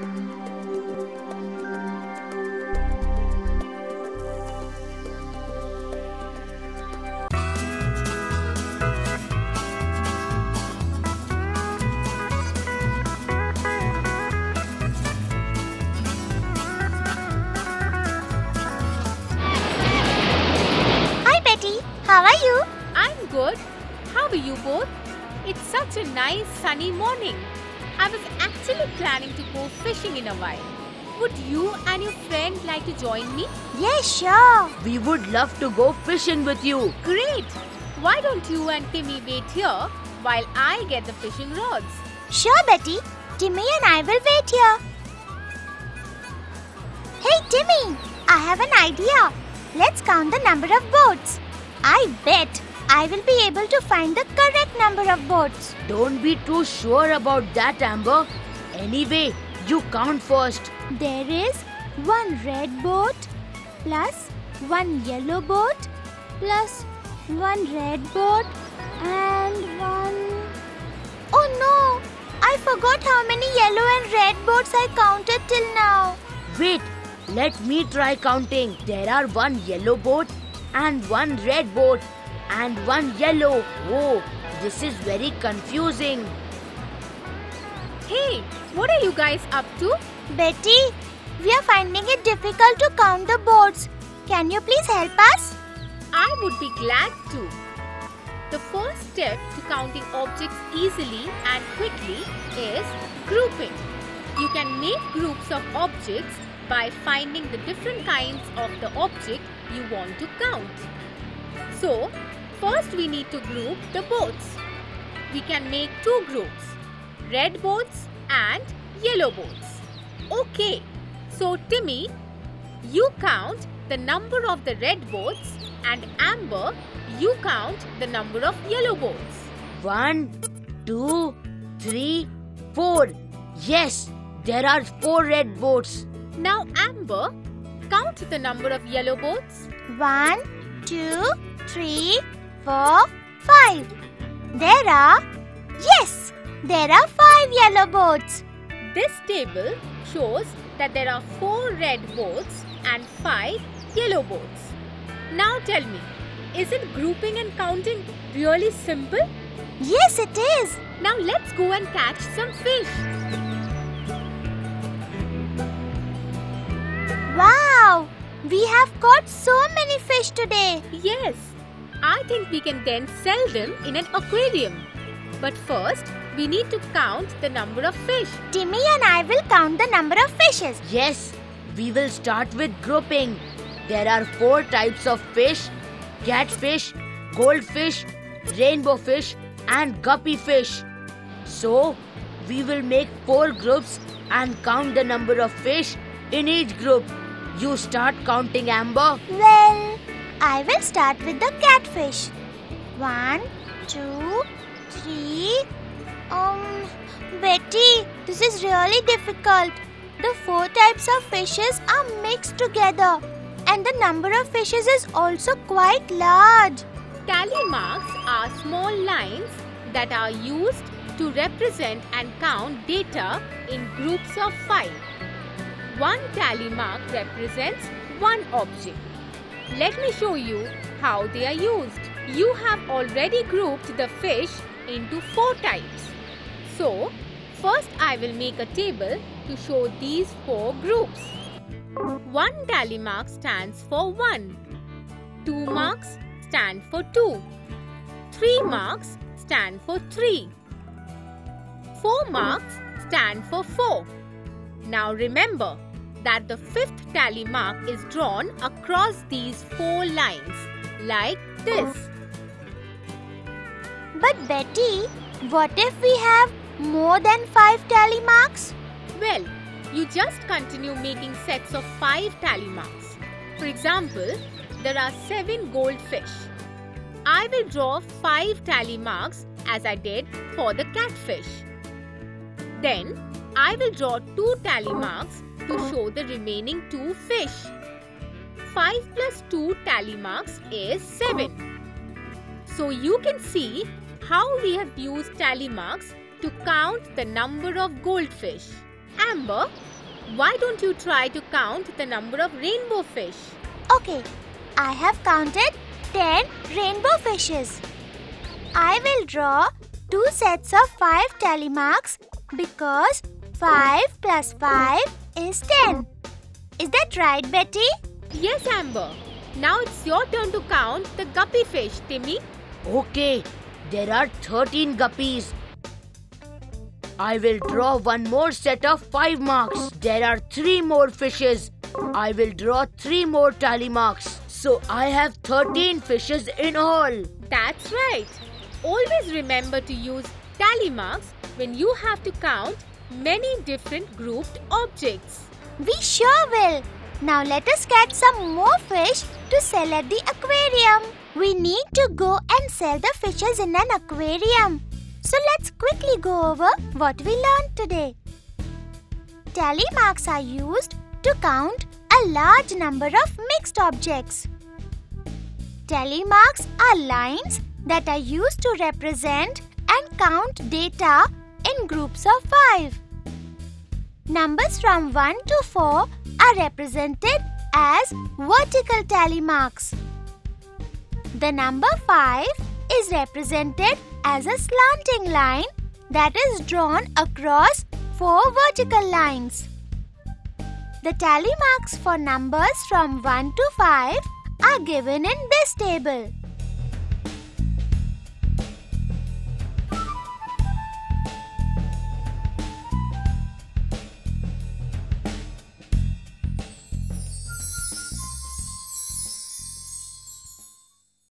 Hi Betty, how are you? I'm good. How are you both? It's such a nice sunny morning. I was actually planning to go fishing in a while. Would you and your friend like to join me? Yes, sure. We would love to go fishing with you. Great! Why don't you and Timmy wait here while I get the fishing rods? Sure, Betty. Timmy and I will wait here. Hey, Timmy, I have an idea. Let's count the number of boats. I bet I will be able to find the correct number of boats. Don't be too sure about that, Amber. Anyway, you count first. There is one red boat plus one yellow boat plus one red boat and one. Oh no! I forgot how many yellow and red boats I counted till now. Wait, let me try counting. There are one yellow boat and one red boat and one yellow. Oh, this is very confusing. Hey, what are you guys up to? Betty, we are finding it difficult to count the boards. Can you please help us? I would be glad to. The first step to counting objects easily and quickly is grouping. You can make groups of objects by finding the different kinds of the object you want to count. So, first we need to group the boats. We can make two groups red boats and yellow boats. Okay, so Timmy, you count the number of the red boats and Amber, you count the number of yellow boats. One, two, three, four. Yes, there are four red boats. Now Amber, count the number of yellow boats. One, two, three, four, five. There are. Yes, there are five yellow boats. This table shows that there are four red boats and five yellow boats. Now tell me, is it grouping and counting really simple? Yes, it is. Now let's go and catch some fish. Wow, we have caught so many fish today. Yes, I think we can then sell them in an aquarium. But first, we need to count the number of fish. Timmy and I will count the number of fishes. Yes, we will start with grouping. There are four types of fish catfish, goldfish, rainbow fish, and guppy fish. So, we will make four groups and count the number of fish in each group. You start counting, Amber. Well, I will start with the catfish. One, two, three. Um, Betty, this is really difficult. The four types of fishes are mixed together, and the number of fishes is also quite large. Tally marks are small lines that are used to represent and count data in groups of five. One tally mark represents one object. Let me show you how they are used. You have already grouped the fish into four types. So, first I will make a table to show these four groups. One tally mark stands for 1. Two marks stand for 2. Three marks stand for 3. Four marks stand for 4. Now remember that the fifth tally mark is drawn across these four lines like this. But Betty, what if we have more than five tally marks? Well, you just continue making sets of 5 tally marks. For example, there are 7 goldfish. I will draw 5 tally marks as I did for the catfish. Then, I will draw 2 tally marks to uh-huh. show the remaining 2 fish. 5 plus 2 tally marks is 7. So you can see how we have used tally marks to count the number of goldfish. Amber, why don't you try to count the number of rainbow fish? Okay, I have counted 10 rainbow fishes. I will draw two sets of 5 tally marks because 5 plus 5 is 10. Is that right, Betty? Yes, Amber. Now it's your turn to count the guppy fish, Timmy. Okay, there are 13 guppies. I will draw one more set of 5 marks. There are 3 more fishes. I will draw 3 more tally marks. So I have 13 fishes in all. That's right. Always remember to use tally marks when you have to count many different grouped objects. We sure will. Now let us catch some more fish to sell at the aquarium. We need to go and sell the fishes in an aquarium. So let's quickly go over what we learned today. Tally marks are used to count a large number of mixed objects. Tally marks are lines that are used to represent and count data in groups of five. Numbers from 1 to 4 are represented as vertical tally marks. The number 5 is represented as a slanting line that is drawn across four vertical lines. The tally marks for numbers from 1 to 5 are given in this table.